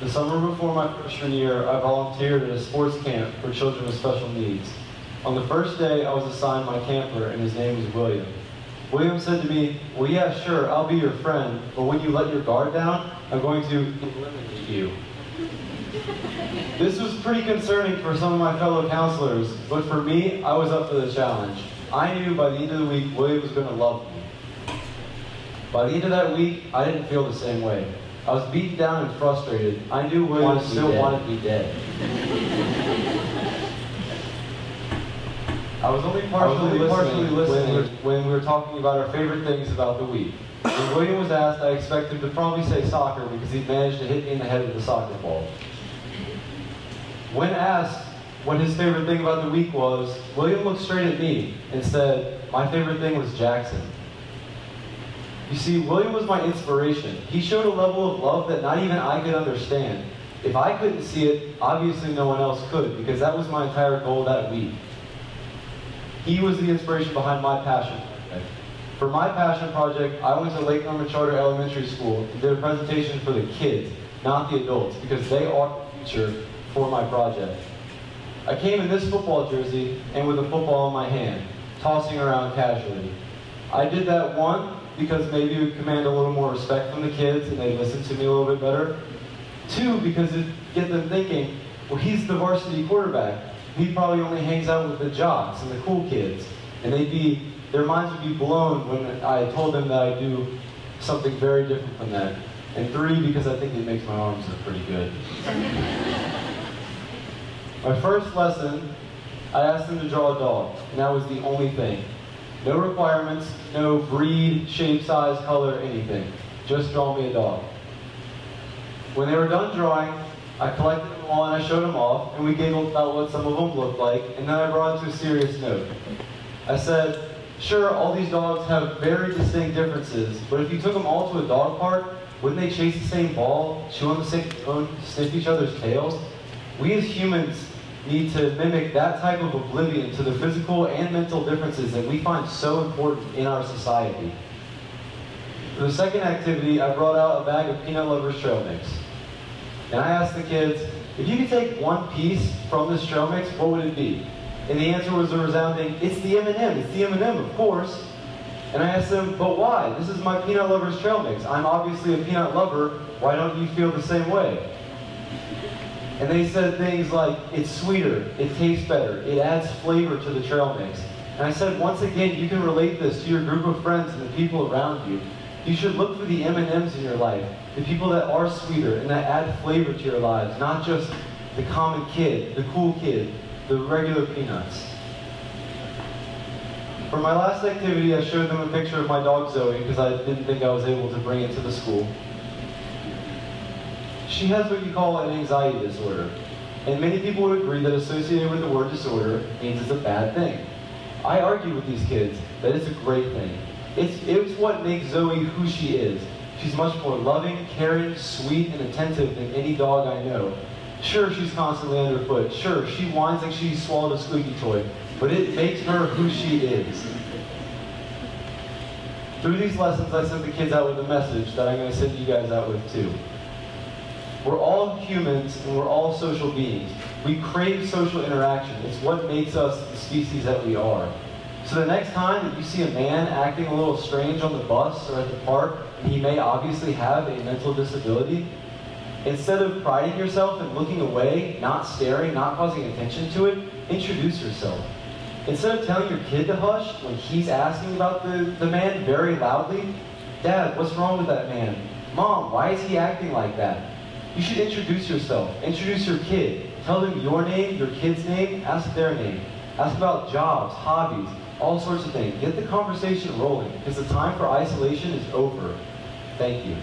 The summer before my freshman year, I volunteered at a sports camp for children with special needs. On the first day, I was assigned my camper, and his name was William. William said to me, well, yeah, sure, I'll be your friend, but when you let your guard down, I'm going to eliminate you. This was pretty concerning for some of my fellow counselors, but for me, I was up for the challenge. I knew by the end of the week, William was going to love me. By the end of that week, I didn't feel the same way. I was beaten down and frustrated. I knew William Wanted to be still dead. wanted me dead. I was only partially, only partially listening listening when- when we were talking about our favorite things about the week. When William was asked, I expected him to probably say soccer because he managed to hit me in the head with a soccer ball. When asked what his favorite thing about the week was, William looked straight at me and said, my favorite thing was Jackson. You see, William was my inspiration. He showed a level of love that not even I could understand. If I couldn't see it, obviously no one else could, because that was my entire goal that week. He was the inspiration behind my passion project. For my passion project, I went to Lake Norman Charter Elementary School and did a presentation for the kids, not the adults, because they are the future for my project. I came in this football jersey and with a football in my hand, tossing around casually. I did that one because maybe it would command a little more respect from the kids and they listen to me a little bit better. Two, because it get them thinking, well, he's the varsity quarterback. He probably only hangs out with the jocks and the cool kids. And they'd be, their minds would be blown when I told them that I do something very different from that. And three, because I think it makes my arms look pretty good. My first lesson, I asked them to draw a dog, and that was the only thing. No requirements, no breed, shape, size, color, anything. Just draw me a dog. When they were done drawing, I collected them all and I showed them off, and we giggled about what some of them looked like, and then I brought it to a serious note. I said, sure, all these dogs have very distinct differences, but if you took them all to a dog park, wouldn't they chase the same ball, chew on the same bone, sniff each other's tails? We as humans need to mimic that type of oblivion to the physical and mental differences that we find so important in our society. For the second activity, I brought out a bag of Peanut Lovers trail mix. And I asked the kids, if you could take one piece from this trail mix, what would it be? And the answer was a resounding, it's the M&M, it's the M&M, of course. And I asked them, but why? This is my Peanut Lovers trail mix. I'm obviously a peanut lover. Why don't you feel the same way? And they said things like, it's sweeter, it tastes better, it adds flavor to the trail mix. And I said, once again, you can relate this to your group of friends and the people around you. You should look for the M&Ms in your life, the people that are sweeter and that add flavor to your lives, not just the common kid, the cool kid, the regular peanuts. For my last activity, I showed them a picture of my dog Zoe because I didn't think I was able to bring it to the school. She has what you call an anxiety disorder. And many people would agree that associated with the word disorder means it's a bad thing. I argue with these kids that it's a great thing. It's, it's what makes Zoe who she is. She's much more loving, caring, sweet, and attentive than any dog I know. Sure, she's constantly underfoot. Sure, she whines like she swallowed a squeaky toy. But it makes her who she is. Through these lessons, I sent the kids out with a message that I'm going to send you guys out with too. We're all humans and we're all social beings. We crave social interaction. It's what makes us the species that we are. So the next time that you see a man acting a little strange on the bus or at the park, and he may obviously have a mental disability, instead of priding yourself and looking away, not staring, not causing attention to it, introduce yourself. Instead of telling your kid to hush when he's asking about the, the man very loudly, Dad, what's wrong with that man? Mom, why is he acting like that? You should introduce yourself. Introduce your kid. Tell them your name, your kid's name, ask their name. Ask about jobs, hobbies, all sorts of things. Get the conversation rolling because the time for isolation is over. Thank you.